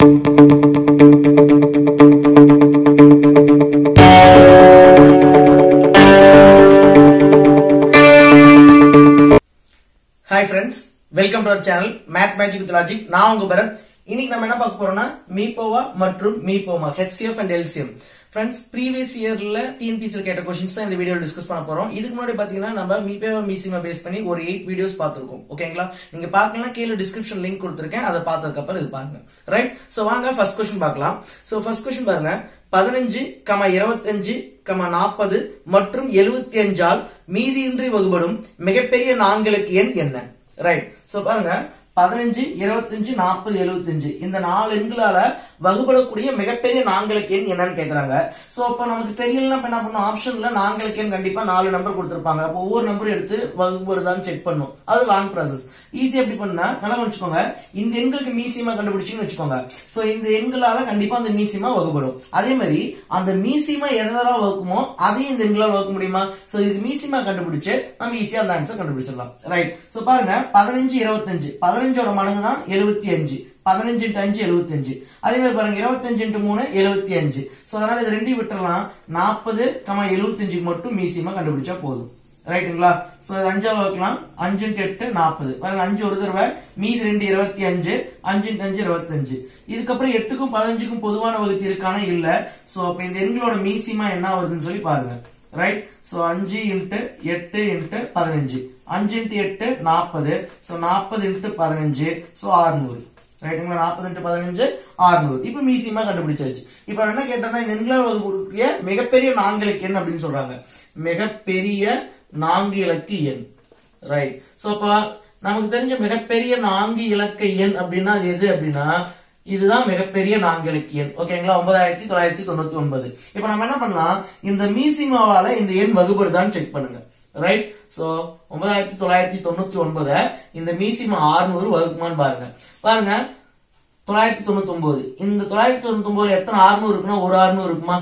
Hi friends welcome to our channel math magic with logic நான் உங்க பரத். இன்னைக்கு நம்ம என்ன பார்க்க போறோம்னா மீபோவா மற்றும் மீபோமா HCF and LCM friends previous இயர்ல டிஎன்பிசியில் கேட்ட கொஸ்டின்ஸ் தான் இந்த வீடியோ டிஸ்கஸ் பண்ண போறோம். இதுக்கு முன்னாடி பாத்தீங்கன்னா நம்ம மீபேவா மீசிமா பேஸ் பண்ணி ஒரு எயிட் வீடியோஸ் பார்த்துருக்கோம். ஓகேங்களா நீங்க பார்க்கலாம் கீழே டிஸ்கிரிப்ஷன் லிங்க் கொடுத்துருக்கேன். அதை பார்த்ததுக்கு அப்புறம் இது பாருங்க. ரைட் சோ வாங்க ஃபர்ஸ்ட் கொஸ்டின் பார்க்கலாம். சோ ஃபர்ஸ்ட் கொஸ்டின் பாருங்க. பதினஞ்சு கம இருபத்தஞ்சு கமா நாற்பது மற்றும் எழுபத்தி அஞ்சால் மீதியின்றி வகுபடும் மிகப்பெரிய நான்களுக்கு எண் என்ன? ரைட் சோ பாருங்க. பதினஞ்சு இருபத்தஞ்சு நாற்பது எழுபத்தஞ்சு. இந்த நாலு எண்களால வகுபடக்கூடிய மிகப்பெரிய நாங்களுக்கு எண் என்னன்னு கேக்குறாங்க. சோ அப்ப நமக்கு தெரியலன்னா இப்ப என்ன பண்ணும் ஆப்ஷன்ல நாங்களுக்கு எண் கண்டிப்பா நாலு நம்பர் கொடுத்திருப்பாங்க. அப்போ ஒவ்வொரு நம்பரும் எடுத்து வகுப்படுதான்னு செக் பண்ணும். அது லாங் ப்ராசஸ் ஈஸியா எப்படி பண்ணா நல்லா வச்சுக்கோங்க இந்த எண்களுக்கு மீசியமா கண்டுபிடிச்சிங்கன்னு வச்சுக்கோங்க. சோ இந்த எண்களால கண்டிப்பா அந்த மீசியமா வகுப்படும். அதே மாதிரி அந்த மீசியமா எதெல்லாம் வகுக்குமோ அதையும் இந்த எண்களால் வகுக்க முடியுமா? சோ இதுக்கு மீசியமா கண்டுபிடிச்சு நம்ம ஈஸியா அந்த ஆன்சர் கண்டுபிடிச்சிடலாம். ரைட் சோ பாருங்க பதினஞ்சு இருபத்தஞ்சு. பதினஞ்சோட மடங்கு தான் எழுபத்தி அஞ்சு பதினஞ்சு இன்ட்டு அஞ்சு எழுபத்தி அஞ்சு அதே மாதிரி பாருங்க இருபத்தஞ்சு இன்ட்டு மூணு எழுபத்தி அஞ்சு சோ அதனால இது ரெண்டையும் விட்டுறலாம். நாற்பது கமா எழுபத்தஞ்சுக்கு மட்டும் மீசியமா கண்டுபிடிச்சா போதும். ரைட்டுங்களா சோ இது அஞ்சா வகுக்கலாம். அஞ்சு எட்டு நாற்பது பாருங்க அஞ்சு ஒரு தடவை மீதி ரெண்டு இருபத்தி அஞ்சு அஞ்சு இன்ட்டு அஞ்சு இருபத்தஞ்சு. இதுக்கப்புறம் எட்டுக்கும் பதினஞ்சுக்கும் பொதுவான வகுத்தி இருக்கான? இல்ல. சோ அப்ப இந்த எண்களோட மீசிமா என்ன வருதுன்னு சொல்லி பாருங்க. ரைட் சோ அஞ்சு இன்ட்டு எட்டு இன்ட்டு பதினஞ்சு. அஞ்சு இன்ட்டு எட்டு நாற்பது சோ நாற்பது இன்ட்டு பதினஞ்சு. சோ ஆறுநூறு. ரைட்டுங்களா நாற்பது இன்ட்டு பதினஞ்சு ஆறுநூறு. இப்ப மீசியமா கண்டுபிடிச்சாச்சு. இப்ப என்ன கேட்டதா இந்த எண்களால் வகுக்கக்கூடிய மிகப்பெரிய நான்களுக்கு எண் அப்படின்னு சொல்றாங்க? மிகப்பெரிய நான்கு இலக்கு எண். ரைட் சோ அப்ப நமக்கு தெரிஞ்ச மிகப்பெரிய நான்கு இலக்க எண் அப்படின்னா அது எது அப்படின்னா இதுதான் மிகப்பெரிய நான்கு எண். ஓகேங்களா ஒன்பதாயிரத்தி தொள்ளாயிரத்தி தொண்ணூத்தி ஒன்பது இப்ப நம்ம என்ன பண்ணலாம்? இந்த மீசிமாவால இந்த எண் வகுபடுதான்னு செக் பண்ணுங்க. ரைட் சோ ஒன்பதாயிரத்தி தொள்ளாயிரத்தி தொண்ணூத்தி ஒன்பத இந்த மீசிமா ஆறுநூறு வகுக்குமான்னு பாருங்க. பாருங்க. தொள்ளாயிரத்தி தொண்ணூத்தி ஒன்பது இந்த தொள்ளாயிரத்தி தொண்ணூத்தி ஒன்பது எத்தனை ஆறுநூறு இருக்குன்னா ஒரு ஆறுநூறு இருக்குமா?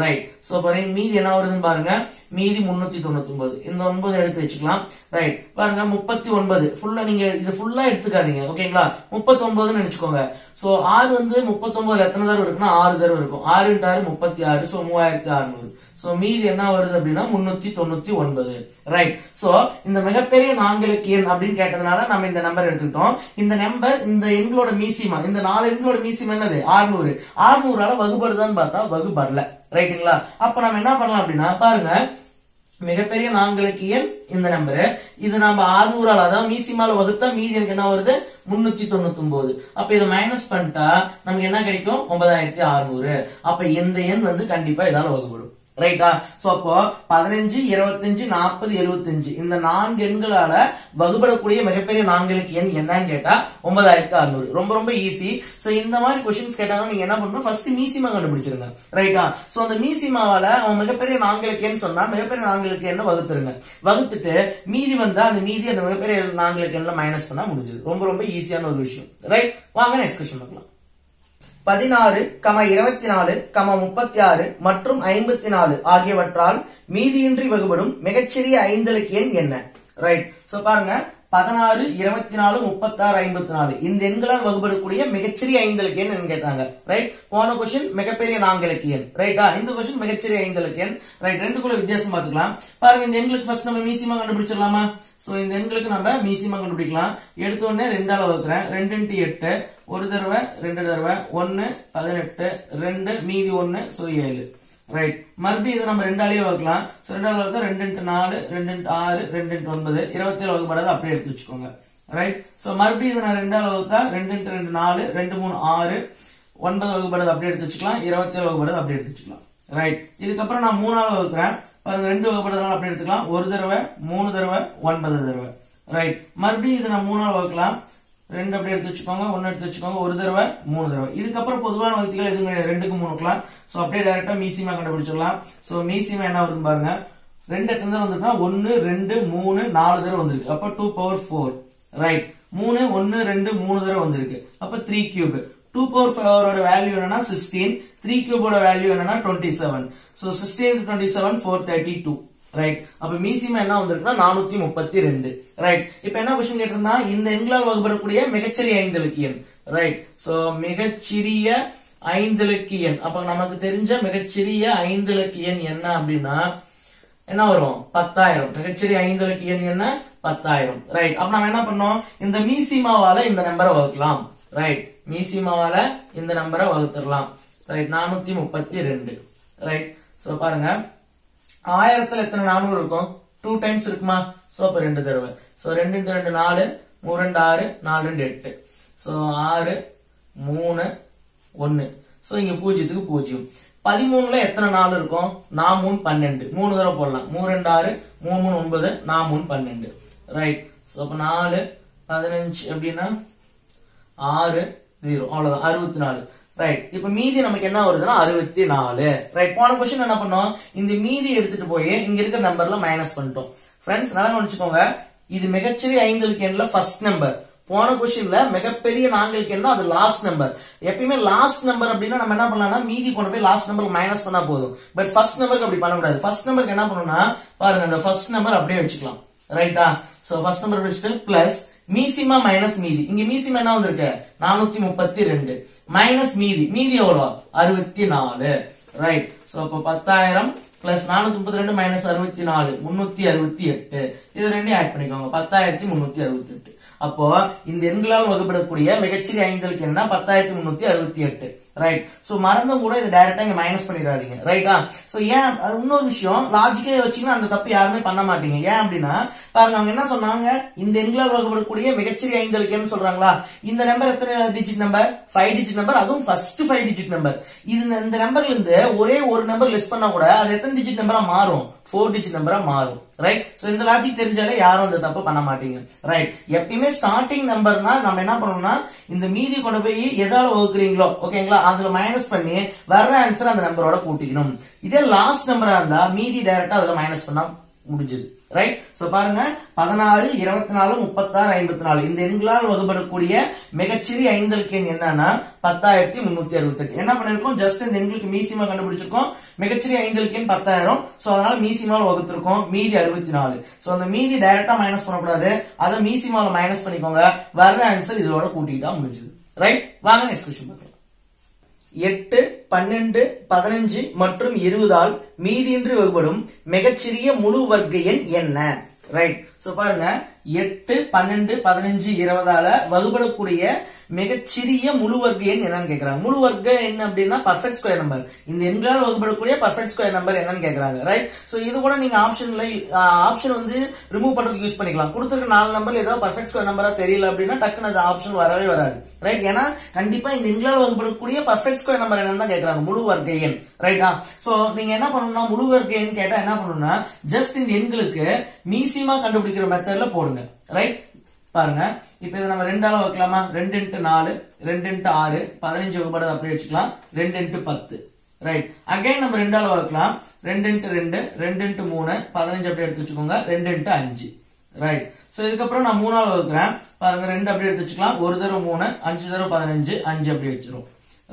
ரைட் சோ பாருங்க மீதி என்ன வருதுன்னு பாருங்க. மீதி முன்னூத்தி தொண்ணூத்தி ஒன்பது இந்த ஒன்பது எடுத்து வச்சுக்கலாம். ரைட் பாருங்க முப்பத்தி ஒன்பது ஃபுல்லா நீங்க இது ஃபுல்லா எடுத்துக்காதீங்க. ஓகேங்களா முப்பத்தி ஒன்பதுன்னு நினைச்சுக்கோங்க. சோ ஆறு வந்து முப்பத்தி ஒன்பதுல எத்தனை தடவை இருக்குன்னா ஆறு தடவை இருக்கும். ஆறு ஆறு முப்பத்தி ஆறு சோ மூவாயிரத்தி அறுநூறு. சோ மீதி என்ன வருது அப்படின்னா முன்னூத்தி தொண்ணூத்தி ஒன்பது. ரைட் சோ இந்த மிகப்பெரிய நான்களுக்கு எண் அப்படின்னு கேட்டதுனால நம்ம இந்த நம்பர் எடுத்துக்கிட்டோம். இந்த நம்பர் இந்த எண்களோட மீசிமா இந்த நாலு எண்களோட மீசிமா என்னது? ஆறுநூறு ஆறுநூறால வகுபடுதான்னு பார்த்தா வகுபடல. ரைட்டுங்களா? அப்ப நம்ம என்ன பண்ணலாம் அப்படின்னா பாருங்க. மிகப்பெரிய நான்களுக்கு எண் இந்த நம்பரு. இது நம்ம ஆறுநூறால் அதாவது மீசிமால வகுத்தா மீதி எனக்கு என்ன வருது? முன்னூத்தி தொண்ணூத்தி ஒன்பது அப்ப இதை மைனஸ் பண்ணிட்டா நமக்கு என்ன கிடைக்கும்? ஒன்பதாயிரத்தி அறுநூறு. அப்ப இந்த எண் வந்து கண்டிப்பா இதால வகுப்படும் ரைட்டா சோ அப்போ பதினஞ்சு இருபத்தஞ்சு நாற்பது எழுபத்தஞ்சு. இந்த நான்கு எண்களால வகுபடக்கூடிய மிகப்பெரிய நான்களுக்கு எண் என்னன்னு கேட்டா ஒன்பதாயிரத்தி அறுநூறு. ரொம்ப ரொம்ப ஈஸி சோ இந்த மாதிரி கொஸ்டின்ஸ் கேட்டாங்கன்னா நீங்க என்ன பண்ணணும்? ஃபர்ஸ்ட் மீசிமா கண்டுபிடிச்சிருங்க. ரைட்டா சோ அந்த மீசிமாவால அவன் மிகப்பெரிய நான்களுக்கு எண் சொன்னா மிகப்பெரிய நான்களுக்கு என்ன வகுத்துருங்க. வகுத்துட்டு மீதி வந்தா அந்த மீதி அந்த மிகப்பெரிய நான்களுக்கு எண்ண மைனஸ் பண்ணா முடிஞ்சது. ரொம்ப ரொம்ப ஈஸியான ஒரு விஷயம். ரைட் வாங்க நெக்ஸ்ட் கொஸ்டின் பார்க்கலாம். பதினாறு கம இருபத்தி நாலு கம முப்பத்தி ஆறு மற்றும் ஐம்பத்தி நாலு ஆகியவற்றால் மீதியின்றி வகுபடும் மிகச்சிறிய ஐந்தலுக்கு எண் என்ன? ரைட் சோ பாருங்க. பதினாறு இருபத்தி நாலு முப்பத்தாறு ஐம்பத்தி நாலு இந்த எண்களால் வகுபடக்கூடிய மிகச்சிறிய ஐந்தலுக்கு எண் கேட்டாங்க. ரைட் போன கொஸ்டின் மிகப்பெரிய நான்களுக்கு எண் ரைட்டா இந்த கொஸ்டின் மிகச்சிறிய ஐந்தலுக்கு எண் ரைட் ரெண்டுக்குள்ள வித்தியாசம் பார்த்துக்கலாம். பாருங்க இந்த எண்களுக்கு ஃபர்ஸ்ட் நம்ம மீசிமா கண்டுபிடிச்சிடலாமா? சோ இந்த எண்களுக்கு நம்ம மீசிமா கண்டுபிடிக்கலாம். எடுத்த உடனே ரெண்டால வகுக்கிறேன். ரெண்டு இன்ட்டு எட்டு. ஒரு தடவை ரெண்டு தடவை. ஒன்னு பதினெட்டு ரெண்டு மீதி ஒன்னு சோ ஏழு. ரைட் மறுபடியும் இதை நம்ம ரெண்டாலேயே வகுக்கலாம். ஸோ ரெண்டாவது வகுத்தா ரெண்டு இன்ட்டு நாலு ரெண்டு இன்ட்டு ஆறு ரெண்டு இன்ட்டு ஒன்பது இருபத்தேழு வகுப்படாது அப்படியே எடுத்து வச்சுக்கோங்க. ரைட் ஸோ மறுபடியும் இதை நான் ரெண்டாவது வகுத்தா ரெண்டு இன்ட்டு ரெண்டு நாலு ரெண்டு மூணு ஆறு ஒன்பது வகுப்படாது அப்படியே எடுத்து வச்சுக்கலாம். இருபத்தேழு வகுப்படாது அப்படியே எடுத்து வச்சுக்கலாம். ரைட் இதுக்கப்புறம் நான் மூணாவது வகுக்கிறேன். பாருங்க ரெண்டு வகுப்படுறதுனால அப்படி எடுத்துக்கலாம். ஒரு தடவை மூணு தடவை ஒன்பது தடவை. ரைட் மறுபடியும் இதை நான் மூணாவது வகுக்கலாம். ரெண்டு அப்படியே எடுத்து வச்சுக்கோங்க. ஒன்று எடுத்து வச்சுக்கோங்க. ஒரு தடவை மூணு தடவை. இதுக்கப்புறம் பொதுவான வகுதிகள் எதுவும் கிடையாது. ரெண்டுக்கு மூணுக்கலாம் சோ அப்படியே டைரக்டா மீசிமா கண்டுபிடிச்சிடலாம். சோ மீசிமா என்ன வருதுன்னு பாருங்க. ரெண்டு எத்தனை தடவை வந்திருக்குன்னா ஒன்னு ரெண்டு மூணு நாலு தடவை வந்திருக்கு. அப்ப டூ பவர் ஃபோர் ரைட் மூணு ஒன்னு ரெண்டு மூணு தடவை வந்திருக்கு. அப்ப த்ரீ கியூப் டூ பவர் ஃபோரோட வேல்யூ என்னன்னா சிக்ஸ்டீன் த்ரீ கியூபோட வேல்யூ என்னன்னா twenty seven so sixteen twenty seven four thirty two right அப்ப மீசிமா என்ன வந்திருக்குன்னா நானூத்தி முப்பத்தி ரெண்டு. ரைட் இப்ப என்ன கொஸ்டின் கேட்டிருந்தா இந்த எண்களால் வகுப்படக்கூடிய மிகச்சிறிய ஐந்து இலக்கியம். ரைட் சோ மிகச்சிறிய ஐந்து இலக்கு எண். அப்ப நமக்கு தெரிஞ்ச மிகச்சிறிய ஐந்து இலக்கு எண் என்ன அப்படின்னா என்ன வரும்? பத்தாயிரம். மிகச்சிறிய ஐந்து இலக்கு எண் என்ன? பத்தாயிரம். ரைட் அப்ப நம்ம என்ன பண்ணோம்? இந்த மீசிமாவால இந்த நம்பரை வகுக்கலாம். ரைட் மீசிமாவால இந்த நம்பரை வகுத்துடலாம். ரைட் நானூத்தி முப்பத்தி ரெண்டு ரைட் சோ பாருங்க. ஆயிரத்துல எத்தனை நானூறு இருக்கும்? டூ டைம்ஸ் இருக்குமா? சோ அப்ப ரெண்டு தடவை. சோ ரெண்டு ரெண்டு நாலு. மூணு ரெண்டு ஆறு. நாலு ரெண்டு எட்டு. சோ ஆறு மூணு ஒன்னு சோ இங்க பூஜ்ஜியத்துக்கு பூஜ்ஜியம். பதிமூணுல எத்தனை நாள் இருக்கும்? நான் மூணு பன்னெண்டு. மூணு தடவை போடலாம். மூணு ரெண்டு ஆறு. மூணு மூணு ஒன்பது. நான் மூணு பன்னெண்டு. ரைட் சோ அப்ப நாலு பதினஞ்சு அப்படின்னா ஆறு ஜீரோ அவ்வளவுதான். அறுபத்தி நாலு. ரைட் இப்ப மீதி நமக்கு என்ன வருதுன்னா அறுபத்தி நாலு. ரைட் போன கொஸ்டின் என்ன பண்ணோம்? இந்த மீதி எடுத்துட்டு போய் இங்க இருக்க நம்பர்ல மைனஸ் பண்ணிட்டோம். ஃப்ரெண்ட்ஸ் நல்லா நினைச்சுக்கோங்க இது மிகச்சிறிய ஐந்து எண்ல ஃபர்ஸ்ட் நம்பர் போன கொஸ்டின்ல மிகப்பெரிய நாங்களுக்கு என்ன? அது லாஸ்ட் நம்பர் எப்பயுமே லாஸ்ட் நம்பர் அப்படின்னா நம்ம என்ன பண்ணலாம்னா மீதி கொண்டு போய் லாஸ்ட் நம்பர் மைனஸ் பண்ணா போதும். பட் ஃபர்ஸ்ட் நம்பருக்கு அப்படி பண்ணக்கூடாது. ஃபர்ஸ்ட் நம்பருக்கு என்ன பண்ணணும்னா பாருங்க அந்த ஃபர்ஸ்ட் நம்பர் அப்படியே வச்சுக்கலாம். ரைட்டா சோ ஃபர்ஸ்ட் நம்பர் வச்சுட்டு பிளஸ் மீசிமா மைனஸ் மீதி. இங்க மீசிமா என்ன வந்திருக்கு? நானூத்தி முப்பத்தி ரெண்டு. மைனஸ் மீதி. மீதி எவ்வளவு அறுபத்தி நாலு. ரைட் சோ அப்ப பத்தாயிரம் பிளஸ் நானூத்தி முப்பத்தி ரெண்டு மைனஸ் அறுபத்தி நாலு. முன்னூத்தி அறுபத்தி எட்டு. இது ரெண்டையும் ஆட் பண்ணிக்கோங்க. பத்தாயிரத்தி முன்னூத்தி அறுபத்தி எட்டு. அப்போ இந்த எண்களால் வகுப்பிடக்கூடிய மிகச்சிறிய ஐந்தலுக்கு என்ன? பத்தாயிரத்தி முன்னூத்தி அறுபத்தி எட்டு. ரைட் சோ மறந்தும் கூட இதை டைரக்டா இங்க மைனஸ் பண்ணிடாதீங்க. ரைட்டா சோ ஏன் அது இன்னொரு விஷயம். லாஜிக்கே வச்சீங்கன்னா அந்த தப்பு யாருமே பண்ண மாட்டீங்க. ஏன் அப்படின்னா பாருங்க அவங்க என்ன சொன்னாங்க? இந்த எண்களால் வகுப்படக்கூடிய மிகச்சிறிய ஐந்தலுக்குன்னு சொல்றாங்களா? இந்த நம்பர் எத்தனை digit number five digit number அதுவும் ஃபர்ஸ்ட் ஃபைவ் டிஜிட் நம்பர் இது இந்த நம்பர்ல இருந்து ஒரே ஒரு நம்பர் லெஸ் பண்ணா கூட அது எத்தனை டிஜிட் நம்பரா மாறும்? ஃபோர் டிஜிட் நம்பரா மாறும். ரைட் சோ இந்த லாஜிக் தெரிஞ்சாலே யாரும் அந்த தப்பு பண்ண மாட்டீங்க. ரைட் எப்பயுமே ஸ்டார்டிங் நம்பர்னா நம்ம என்ன பண்ணணும்னா இந்த மீதி கொண்டு போய் எதால வகுக்குறீங்களோ ஓகேங்களா அதுல மைனஸ் பண்ணி வர்ற ஆன்சர் அந்த நம்பரோட கூட்டிக்கணும். இதே லாஸ்ட் நம்பரா இருந்தா மீதி டைரக்டா அதுல மைனஸ் பண்ணா முடிஞ்சது. ரைட் சோ பாருங்க. பதினாறு இருபத்தி நாலு முப்பத்தாறு ஐம்பத்தி நாலு இந்த எண்களால் வகுபடக்கூடிய மிகச்சிறிய ஐந்தலுக்கு எண் என்னன்னா பத்தாயிரத்தி முன்னூத்தி அறுபத்தி எட்டு என்ன பண்ணிருக்கோம்? ஜஸ்ட் இந்த எண்களுக்கு மீசிமா கண்டுபிடிச்சிருக்கோம். மிகச்சிறிய ஐந்தலுக்கு எண் பத்தாயிரம். சோ அதனால மீசிமால வகுத்திருக்கோம். மீதி அறுபத்தி நாலு சோ அந்த மீதி டைரக்டா மைனஸ் பண்ணக்கூடாது. அதை மீசிமால மைனஸ் பண்ணிக்கோங்க. வர்ற ஆன்சர் இதோட கூட்டிக்கிட்டா முடிஞ்சது. ரைட் வாங்க நெக்ஸ்ட் கொஸ்டின் எட்டு பன்னெண்டு பதினஞ்சு மற்றும் இருபதால் மீதியின்றி வகுப்படும் மிகச்சிறிய முழு வர்க்க எண் என்ன? ரைட் சோ பாருங்க. எட்டு பன்னெண்டு பதினஞ்சு இருபதால வகுப்படக்கூடிய மிகச்சிறிய முழு வர்க்க எண் என்னன்னு முழு வர்க்க எண் அப்படின்னா பர்ஃபெக்ட் ஸ்கொயர் நம்பர் இந்த எண்களால் வகுப்படக்கூடிய பர்ஃபெக்ட் ஸ்கொயர் நம்பர் என்னன்னு கேக்குறாங்க. ரைட் சோ இது கூட நீங்க ஆப்ஷன்ல ஆப்ஷன் வந்து ரிமூவ் பண்றதுக்கு யூஸ் பண்ணிக்கலாம். கொடுத்துருக்க நாலு நம்பர்ல ஏதாவது பர்ஃபெக்ட் ஸ்கொயர் நம்பரா தெரியல அப்படின்னா டக்குனு அந்த ஆப்ஷன் வரவே வராது. ரைட் ஏன்னா கண்டிப்பா இந்த எண்களால் வகுப்படக்கூடிய பர்ஃபெக்ட் ஸ்கொயர் நம்பர் என்னன்னு தான் கேக்குறாங்க. முழு வர்க்க எண். ரைட்டா சோ நீங்க என்ன பண்ணணும்னா முழு வர்க்க எண் கேட்டா என்ன பண்ணணும்னா ஜஸ்ட் இந்த எண்களுக்கு மீசியமா கண்டுபிடிக்கிற மெத்தட்ல போடுங்க. ரைட் பாருங்க. இப்ப இதை நம்ம ரெண்டால வைக்கலாமா? ரெண்டு இன்ட்டு நாலு ரெண்டு இன்ட்டு ஆறு பதினஞ்சு வகுப்பாடு அப்படியே வச்சுக்கலாம். ரெண்டு இன்ட்டு பத்து. ரைட் அகைன் நம்ம ரெண்டால வகுக்கலாம் ரெண்டு இன்ட்டு ரெண்டு ரெண்டு இன்ட்டு மூணு பதினஞ்சு அப்படியே எடுத்து வச்சுக்கோங்க. ரெண்டு இன்ட்டு அஞ்சு. ரைட் சோ இதுக்கப்புறம் நான் மூணாவது வகுக்கிறேன் பாருங்க ரெண்டு அப்படியே எடுத்து வச்சுக்கலாம். ஒரு தடவை மூணு அஞ்சு தடவை பதினஞ்சு அஞ்சு அப்படியே வச்சிரும்.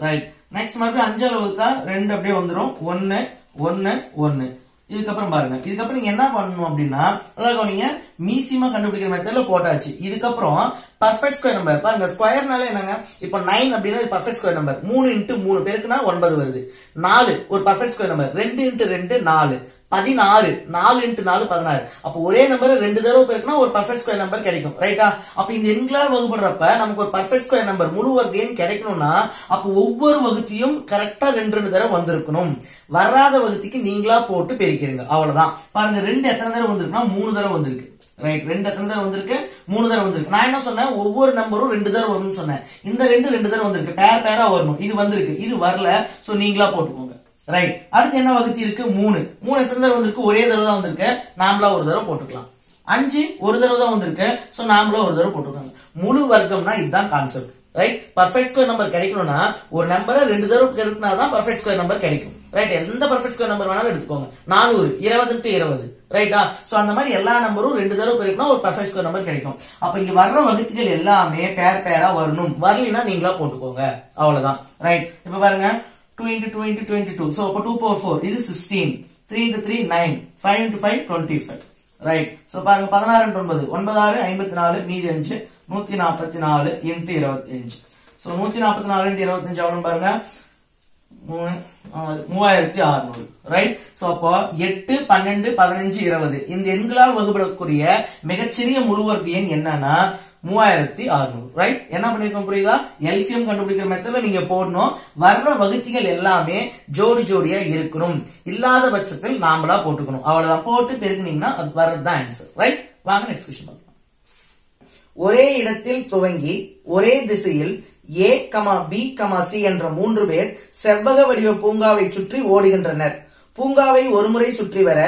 ரைட் நெக்ஸ்ட் மறுபடியும் அஞ்சால வகுத்தா ரெண்டு அப்படியே வந்துடும் ஒன்னு ஒன்னு ஒன்னு இதுக்கப்புறம் பாருங்க. இதுக்கப்புறம் நீங்க என்ன பண்ணணும் அப்படின்னா நல்லா கவனிங்க. மீசிமா கண்டுபிடிக்கிற மெத்தட்ல போட்டாச்சு. இதுக்கப்புறம் பர்ஃபெக்ட் ஸ்கொயர் நம்பர் பாருங்க ஸ்கொயர்னால என்னங்க? இப்போ நைன் அப்படின்னா பர்ஃபெக்ட் ஸ்கொயர் நம்பர் மூணு இன்ட்டு மூணு. பேருக்குன்னா ஒன்பது வருது. நாலு ஒரு பர்ஃபெக்ட் ஸ்கொயர் நம்பர் ரெண்டு இன்ட்டு ரெண்டு நாலு. பதினாறு. நாலு இன்ட்டு நாலு பதினாறு. அப்போ ஒரே நம்பர் ரெண்டு தடவை பெருக்குனா ஒரு பர்ஃபெக்ட் ஸ்கொயர் நம்பர் கிடைக்கும். ரைட்டா அப்ப இந்த எண்களால் வகுப்படுறப்ப நமக்கு ஒரு பர்ஃபெக்ட் ஸ்கொயர் நம்பர் முழு வகையும் கிடைக்கணும்னா அப்போ ஒவ்வொரு வகுத்தியும் கரெக்டா ரெண்டு ரெண்டு தடவை வந்திருக்கணும். வராத வகுத்திக்கு நீங்களா போட்டு பெருக்கிறீங்க அவ்வளவுதான். பாருங்க ரெண்டு எத்தனை தடவை வந்திருக்குன்னா மூணு தடவை வந்திருக்கு. ரைட் ரெண்டு எத்தனை தடவை வந்திருக்கு? மூணு தடவை வந்திருக்கு. நான் என்ன சொன்னேன்? ஒவ்வொரு நம்பரும் ரெண்டு தடவை வரும்னு சொன்னேன். இந்த ரெண்டு ரெண்டு தடவை வந்திருக்கு. பேர் பேரா வரணும். இது வந்திருக்கு. இது வரல சோ நீங்களா போட்டுக்கோங்க. ரைட் அடுத்து என்ன வகுத்தி இருக்கு? மூணு. மூணு எத்தனை தடவை வந்திருக்கு? ஒரே தடவை தான் வந்திருக்கு. நாமளா ஒரு தடவை போட்டுக்கலாம். அஞ்சு ஒரு தடவை தான் வந்திருக்கு. சோ நாமளா ஒரு தடவை போட்டுக்கலாம் முழு வர்க்கம்னா இதுதான் concept right perfect square number கிடைக்கணும்னா ஒரு நம்பரை ரெண்டு தடவை கிடைக்கினா தான் பர்ஃபெக்ட் ஸ்கொயர் நம்பர் கிடைக்கும். ரைட் எந்த பர்ஃபெக்ட் ஸ்கொயர் நம்பர் வேணாலும் எடுத்துக்கோங்க. நானூறு இருபது. இருபது ரைட்டா சோ அந்த மாதிரி எல்லா நம்பரும் ரெண்டு தடவை பெருக்கணும் ஒரு பர்ஃபெக்ட் ஸ்கொயர் நம்பர் கிடைக்கும். அப்ப இங்க வர்ற வகுத்துகள் எல்லாமே பேர் பேரா வரணும். வரலைன்னா நீங்களா போட்டுக்கோங்க. அவ்வளவுதான். ரைட் இப்ப பாருங்க. Two into two into twenty two so அப்போ டூ பவர் ஃபோர் இது sixteen three into three nine five into five twenty five right so பாருங்க பதினாறு இன்டு ஒன்பது. ஒன்பதாறு ஐம்பத்தி நாலு மீதி அஞ்சு. நூத்தி நாற்பத்தி நாலு இன்ட்டு இருபத்தி அஞ்சு ஸோ நூத்தி நாற்பத்தி நாலு இன்ட்டு இருபத்தஞ்சு எவ்வளவு பாருங்க? மூவாயிரத்தி அறுநூறு. ரைட் சோ அப்போ எட்டு பன்னெண்டு பதினஞ்சு இருபது. இந்த எண்களால் வகுப்படக்கூடிய மிகச்சிறிய முழுவர்க்க எண் என்னன்னா மூவாயிரத்தி அறுநூறு. ரைட் என்ன பண்ணிருக்கோம் புரியுதா? எல்சிஎம் கண்டுபிடிக்கிற மெத்தட்ல நீங்க போடணும். வர்ற வகுத்திகள் எல்லாமே ஜோடி ஜோடியா இருக்கணும். இல்லாத பட்சத்தில் நாமளா போட்டுக்கணும். அவ்வளவுதான். போட்டு பெருக்குனீங்கன்னா அது வர்றதுதான் ஆன்சர் ரைட் வாங்க நெக்ஸ்ட் கொஸ்டின் பார்க்கலாம். ஒரே இடத்தில் துவங்கி ஒரே திசையில் A comma B comma C என்ற மூன்று பேர் செவ்வக வடிவ பூங்காவை சுற்றி ஓடுகின்றனர். பூங்காவை ஒருமுறை சுற்றி வர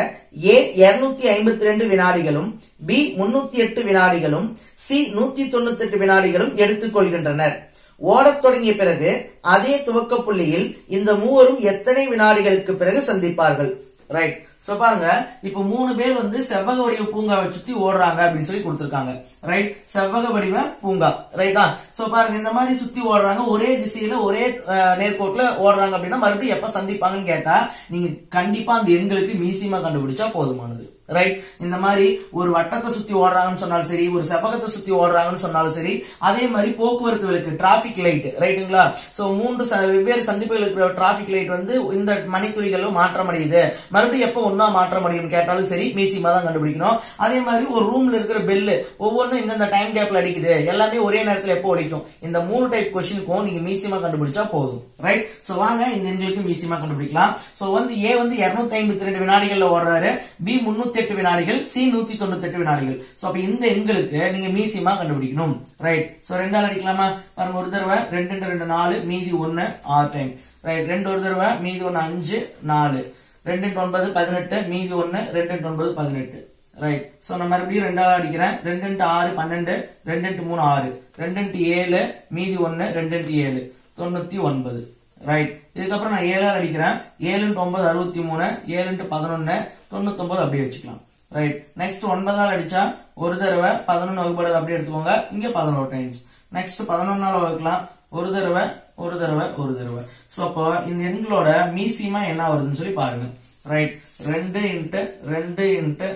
ஏ 252 ஐம்பத்தி ரெண்டு வினாடிகளும் பி முன்னூத்தி எட்டு வினாடிகளும் சி நூத்தி தொண்ணூத்தி எட்டு வினாடிகளும் எடுத்துக்கொள்கின்றனர் ஓடத் தொடங்கிய பிறகு அதே துவக்க புள்ளியில் இந்த மூவரும் எத்தனை வினாடிகளுக்கு பிறகு சந்திப்பார்கள்? ரைட். சோ பாருங்க இப்ப மூணு பேர் வந்து செவ்வக வடிவ பூங்காவை சுத்தி ஓடுறாங்க அப்படின்னு சொல்லி கொடுத்திருக்காங்க. ரைட் செவ்வக வடிவ பூங்கா. ரைட்டா சோ பாருங்க இந்த மாதிரி சுத்தி ஓடுறாங்க. ஒரே திசையில ஒரே அஹ், நேர்கோட்டுல ஓடுறாங்க அப்படின்னா மறுபடியும் எப்ப சந்திப்பாங்கன்னு கேட்டா நீங்க கண்டிப்பா அந்த எண்களுக்கு மீசிமா கண்டுபிடிச்சா போதுமானது. ரைட் இந்த மாதிரி ஒரு வட்டத்தை சுத்தி ஓடுறாங்கன்னு சொன்னாலும் சரி ஒரு செவ்வகத்தை சுத்தி ஓடுறாங்கன்னு சொன்னாலும் சரி அதே மாதிரி போக்குவரத்து விளக்கு டிராபிக் லைட் ரைட்டுங்களா சோ மூன்று ச- வெவ்வேறு சந்திப்புகள் இருக்கிற டிராபிக் லைட் வந்து இந்த மணித்துளிகளும் மாற்றம் அடையுது மறுபடியும் எப்போ ஒன்னா மாற்றம் அடையும் கேட்டாலும் சரி மீசியமா தான் கண்டுபிடிக்கணும். அதே மாதிரி ஒரு ரூம்ல இருக்கிற பெல்லு ஒவ்வொன்றும் இந்தந்த டைம் கேப்ல அடிக்குது. எல்லாமே ஒரே நேரத்தில் எப்போ அடிக்கும் இந்த மூணு டைப் கொஸ்டினுக்கும் நீங்க மீசியமா கண்டுபிடிச்சா போதும் ரைட் சோ வாங்க இந்த எண்களுக்கு மீசியமா கண்டுபிடிக்கலாம். சோ வந்து ஏ வந்து 252 ஐம்பத்தி ரெண்டு வினாடிகள்ல ஓடுறாரு. பி முன்னூத்தி எட்டு வினாடிகள் சி நூத்தி தொண்ணூத்தி எட்டு வினாடிகள். சோ அப்ப இந்த எண்களுக்கு நீங்க மீசியமா கண்டுபிடிக்கணும். ரைட் சோ ரெண்டால் அடிக்கலாமா? பாருங்க ஒரு தடவை ரெண்டு ரெண்டு ரெண்டு நாலு மீதி ஒன்னு ஆறு டைம் ரைட் ரெண்டு ஒரு தடவை மீதி ஒன்னு அஞ்சு நாலு. ரெண்டு ஒன்பது பதினெட்டு மீதி ஒன்னு ரெண்டு ஒன்பது பதினெட்டு. ரைட் சோ நான் மறுபடியும் ரெண்டாவது அடிக்கிறேன். ரெண்டு இன்ட்டு ஆறு பன்னெண்டு ரெண்டு இன்ட்டு மூணு ஆறு. ரெண்டு இன்ட்டு ஏழு மீதி ஒன்னு ரெண்டு இன்ட்டு ஏழு. தொண்ணூத்தி ஒன்பது. ரைட் இதுக்கப்புறம் நான் ஏழாவது அடிக்கிறேன். ஏழு இன்ட்டு ஒன்பது அறுபத்தி மூணு ஏழு இன்ட்டு பதினொன்னு தொண்ணூத்தொன்பது அப்படியே வச்சுக்கலாம். ரைட் நெக்ஸ்ட் ஒன்பதால் அடிச்சா ஒரு தடவை பதினொன்று வகுப்படுது அப்படியே எடுத்துக்கோங்க. இங்கே பதினோரு டைம்ஸ் நெக்ஸ்ட் பதினொன்னால் வகுக்கலாம். ஒரு தடவை ஒரு தடவை ஒரு தடவை. ஸோ அப்போ இந்த எண்களோட மீசியமா என்ன வருதுன்னு சொல்லி பாருங்க. ரைட் ரெண்டு இன்ட்டு ரெண்டு இன்ட்டு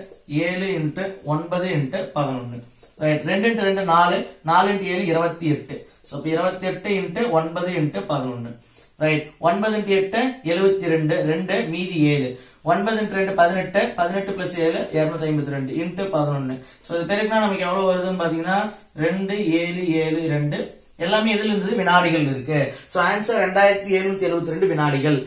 ஏழு இன்ட்டு ஒன்பது இன்ட்டு பதினொன்று ரைட் ரெண்டு இன்ட்டு ரெண்டு நாலு நாலு இன்ட்டு ஏழு இருபத்தி எட்டு. ஸோ இப்போ இருபத்தி எட்டு இன்ட்டு ஒன்பது இன்ட்டு பதினொன்று ரைட் ஒன்பது இன்ட்டு எட்டு எழுபத்தி ரெண்டு ரெண்டு மீதி ஏழு. ஒன்பது இன்ட்டு ரெண்டு பதினெட்டு பதினெட்டு பிளஸ் ஏழு இருநூத்தி ஐம்பத்தி ரெண்டு. இன்ட்டு பதினொன்னு. ஸோ இது பெருக்குனா நமக்கு எவ்வளவு வருதுன்னு பாத்தீங்கன்னா ரெண்டு ஏழு ஏழு ரெண்டு. எல்லாமே எதுல இருந்தது வினாடிகள் இருக்கு. ஸோ ஆன்சர் ரெண்டாயிரத்தி எழுநூத்தி எழுபத்தி ரெண்டு வினாடிகள்.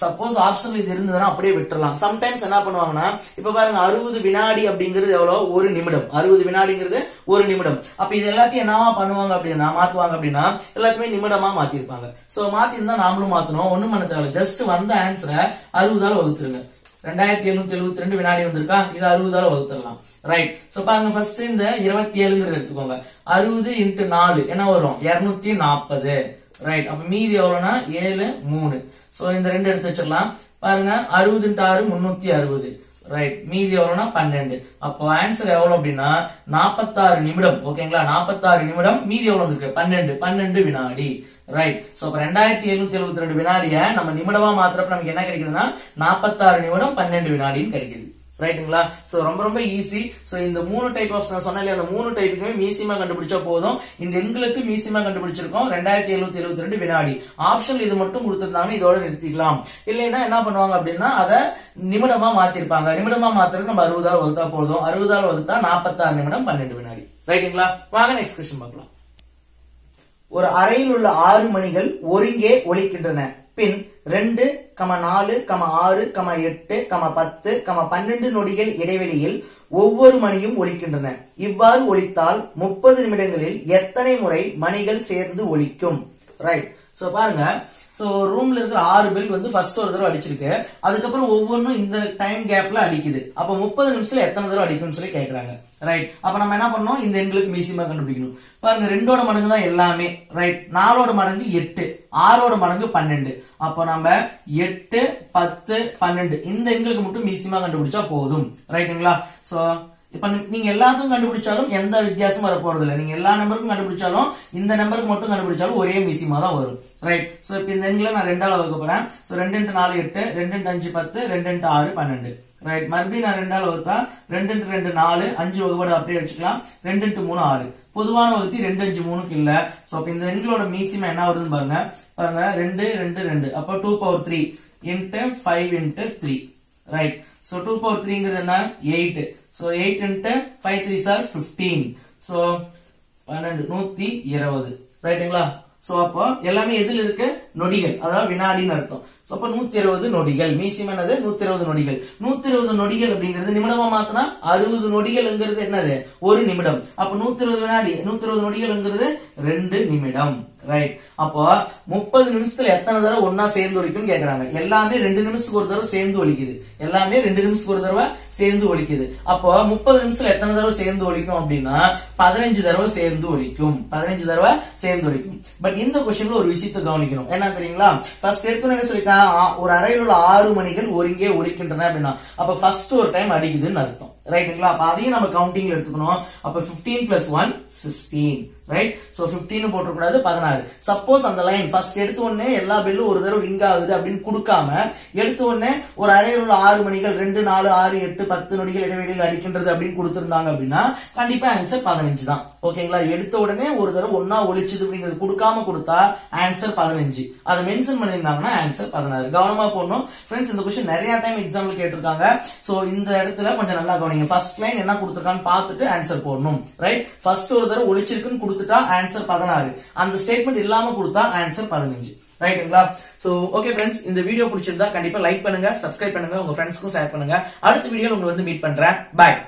சப்போஸ் ஆப்ஷன் இது இருந்ததுன்னா அப்படியே விட்டுறலாம். சம்டைம்ஸ் என்ன பண்ணுவாங்கன்னா இப்ப பாருங்க அறுபது வினாடி அப்படிங்கிறது எவ்வளவு ஒரு நிமிடம். அறுபது வினாடிங்கிறது ஒரு நிமிடம். அப்ப இது எல்லாத்தையும் என்னவா பண்ணுவாங்க அப்படின்னா மாத்துவாங்க அப்படின்னா எல்லாத்தையுமே நிமிடமா மாத்திருப்பாங்க. சோ மாத்திருந்தா நாமளும் மாத்தணும். ஒண்ணும் பண்ண தேவையில்ல. ஜஸ்ட் வந்த ஆன்சரை அறுபதால வகுத்துருங்க. ரெண்டாயிரத்தி எழுநூத்தி எழுபத்தி ரெண்டு வினாடி வந்திருக்கா? இது அறுபதால வகுத்துடலாம். ரைட் சோ பாருங்க ஃபர்ஸ்ட் இந்த இருபத்தி ஏழுங்கிறது எடுத்துக்கோங்க. அறுபது இன்ட்டு நாலு என்ன வரும்? இருநூத்தி நாற்பது ரைட் அப்ப மீதி எவ்வளவுனா? ஏழு மூணு. சோ இந்த ரெண்டு எடுத்து வச்சிடலாம். பாருங்க அறுபதுன்ட்டு ஆறு முன்னூத்தி அறுபது. ரைட் மீதி எவ்வளவுனா? பன்னெண்டு. அப்போ ஆன்சர் எவ்வளவு அப்படின்னா நாற்பத்தாறு நிமிடம். ஓகேங்களா நாற்பத்தாறு நிமிடம் மீதி எவ்வளவு இருக்கு? பன்னெண்டு. பன்னெண்டு வினாடி. ரைட் சோ அப்ப ரெண்டாயிரத்தி எழுநூத்தி எழுபத்தி ரெண்டு வினாடிய நம்ம நிமிடமா மாத்திரப்ப நமக்கு என்ன கிடைக்குதுன்னா நாற்பத்தாறு நிமிடம் பன்னெண்டு வினாடின்னு கிடைக்குது. ரைட்டுங்களா சோ ரொம்ப ரொம்ப ஈஸி சோ இந்த மூணு டைப் ஆஃப் நான் சொன்னேன் அந்த மூணு டைப்புக்குமே மீசிமா கண்டுபிடிச்சா போதும். இந்த எண்களுக்கு மீசிமா கண்டுபிடிச்சிருக்கோம். ரெண்டாயிரத்தி எழுநூத்தி எழுபத்தி ரெண்டு வினாடி. ஆப்ஷன் இது மட்டும் கொடுத்திருந்தாங்கன்னா இதோட நிறுத்திக்கலாம். இல்லைன்னா என்ன பண்ணுவாங்க அப்படின்னா அதை நிமிடமா மாத்திருப்பாங்க. நிமிடமா மாத்துறதுக்கு நம்ம அறுபதால் வகுத்தா போதும். அறுபதால் வகுத்தா நாற்பத்தாறு நிமிடம் பன்னெண்டு வினாடி. ரைட்டுங்களா வாங்க நெக்ஸ்ட் கொஸ்டின் பார்க்கலாம். ஒரு அறையில் உள்ள ஆறு மணிகள் ஒருங்கே ஒழிக்கின்றன பின் ரெண்டு கம நாலு கம ஆறு கம எட்டு கம பத்து கம பன்னெண்டு நொடிகள் இடைவெளியில் ஒவ்வொரு மணியும் ஒலிக்கின்றன. இவ்வாறு ஒலித்தால் முப்பது நிமிடங்களில் எத்தனை முறை மணிகள் சேர்ந்து ஒலிக்கும்? ரைட் சோ பாருங்க. சோ ரூம்ல இருக்கிற ஆறு பெல் வந்து ஃபர்ஸ்ட் ஒரு தடவை அடிச்சிருக்கு. அதுக்கப்புறம் ஒவ்வொன்றும் இந்த டைம் கேப்ல அடிக்குது. அப்ப முப்பது நிமிஷத்துல எத்தனை தடவை அடிக்கும்னு சொல்லி கேட்கறாங்க ரைட் அப்ப நம்ம என்ன பண்ணோம் இந்த எண்களுக்கு மீசியமா கண்டுபிடிக்கணும். பாருங்க ரெண்டோட மடங்கு தான் எல்லாமே. ரைட் நாலோட மடங்கு எட்டு ஆறோட மடங்கு பன்னெண்டு. அப்போ நம்ம எட்டு பத்து பன்னெண்டு. இந்த எண்களுக்கு மட்டும் மீசியமா கண்டுபிடிச்சா போதும். ரைட்டுங்களா சோ இப்ப நீங்க எல்லாத்துக்கும் கண்டுபிடிச்சாலும் எந்த வித்தியாசமும் வரப்போறது இல்லை நீங்க எல்லா நம்பருக்கும் கண்டுபிடிச்சாலும் இந்த நம்பருக்கு மட்டும் கண்டுபிடிச்சாலும் ஒரே மிசிமா தான் வரும். ரைட் சோ இப்ப இந்த எண்களை நான் ரெண்டால வகுக்க போறேன். சோ ரெண்டு இன்ட்டு நாலு எட்டு ரெண்டு இன்ட்டு அஞ்சு பத்து ரெண்டு இன்ட்டு ஆறு பன்னெண்டு. ரைட் மறுபடியும் நான் ரெண்டால வகுத்தா ரெண்டு இன்ட்டு ரெண்டு நாலு அஞ்சு வகுப்பாடு அப்படியே வச்சுக்கலாம். ரெண்டு இன்ட்டு மூணு ஆறு. பொதுவான வகுத்தி ரெண்டு அஞ்சு மூணுக்கு இல்ல. சோ அப்ப இந்த எண்களோட மீசியம் என்ன வருதுன்னு பாருங்க. பாருங்க ரெண்டு ரெண்டு ரெண்டு. அப்போ two power three into five into three right so two power த்ரீங்கிறது என்ன? Eight so eight into five three sir fifteen so பன்னெண்டு நூத்தி இருபது. ரைட்டுங்களா ஸோ அப்போ எல்லாமே எதில் இருக்கு? நொடிகள். அதாவது வினாடின்னு அர்த்தம். ஸோ அப்போ நூத்தி இருபது நொடிகள். மீசியம் என்னது? நூத்தி இருபது நொடிகள். நூத்தி இருபது நொடிகள் அப்படிங்கிறது நிமிடமா மாத்தினா அறுபது நொடிகள்ங்கிறது என்னது? ஒரு நிமிடம். அப்போ நூத்தி இருபது வினாடி நூத்தி இருபது நொடிகள்ங்கிறது ரெண்டு நிமிடம். ரைட் அப்போ முப்பது நிமிஷத்துல எத்தனை தடவை ஒன்னா சேர்ந்து ஒழிக்கும் கேக்குறாங்க. எல்லாமே ரெண்டு நிமிஷத்துக்கு ஒரு தடவை சேர்ந்து ஒழிக்குது. எல்லாமே ரெண்டு நிமிஷத்துக்கு ஒரு தடவை சேர்ந்து ஒழிக்குது. அப்போ முப்பது நிமிஷத்துல எத்தனை தடவை சேர்ந்து ஒழிக்கும் அப்படின்னா பதினஞ்சு தடவை சேர்ந்து ஒழிக்கும். பதினஞ்சு தடவை சேர்ந்து ஒழிக்கும். பட் இந்த கொஸ்டின்ல ஒரு விஷயத்தை கவனிக்கணும். என்ன தெரியுங்களா? ஃபர்ஸ்ட் எடுத்து என்ன சொல்லிட்டான்? ஒரு அறையில் உள்ள ஆறு மணிகள் ஒருங்கே ஒழிக்கின்றன அப்படின்னா. அப்ப ஃபர்ஸ்ட் ஒரு டைம் அடிக்குதுன்னு அர்த்தம். ரைட்டுங்களா அப்ப அதையும் நம்ம கவுண்டிங் எடுத்துக்கணும். அப்ப 15 plus one sixteen right so 15 போட்டக்கூடாது பதினாறு. சப்போஸ் அந்த லைன் ஃபர்ஸ்ட் எடுத்த உடனே எல்லா பில்லும் ஒரு தடவை ரிங் ஆகுது அப்படின்னு கொடுக்காம எடுத்த உடனே ஒரு அறையில் உள்ள ஆறு மணிகள் ரெண்டு நாலு ஆறு எட்டு பத்து நொடிகள் இடைவெளியில் அடிக்கின்றது அப்படின்னு கொடுத்திருந்தாங்க அப்படின்னா கண்டிப்பா ஆன்சர் பதினஞ்சு தான். ஓகேங்களா எடுத்த உடனே ஒரு தடவை ஒன்னா ஒழிச்சது அப்படிங்கிறது கொடுக்காம கொடுத்தா ஆன்சர் பதினஞ்சு. அதை மென்ஷன் பண்ணியிருந்தாங்கன்னா ஆன்சர் பதினாறு. கவனமா போடணும். ஃப்ரெண்ட்ஸ் இந்த கொஸ்டின் நிறைய டைம் எக்ஸாம்பிள் கேட்டிருக்காங்க. சோ இந்த இடத்துல கொஞ்சம் நல்லா நீங்க ஃபர்ஸ்ட் லைன் என்ன கொடுத்துருக்கான்னு பார்த்துட்டு ஆன்சர் போடணும். ரைட் ஃபர்ஸ்ட் ஒரு தடவை ஒழிச்சிருக்குன்னு கொடுத்துட்டா ஆன்சர் பதினாறு. அந்த ஸ்டேட்மெண்ட் இல்லாம கொடுத்தா ஆன்சர் பதினஞ்சு. ரைட்டுங்களா சோ ஓகே ஃப்ரெண்ட்ஸ் இந்த வீடியோ பிடிச்சிருந்தா கண்டிப்பா லைக் பண்ணுங்க சப்ஸ்கிரைப் பண்ணுங்க உங்க ஃப்ரெண்ட்ஸ்க்கும் ஷேர் பண்ணுங்க. அடுத்த வீடியோ உங்களை வந்து மீட் பண்றேன். பாய்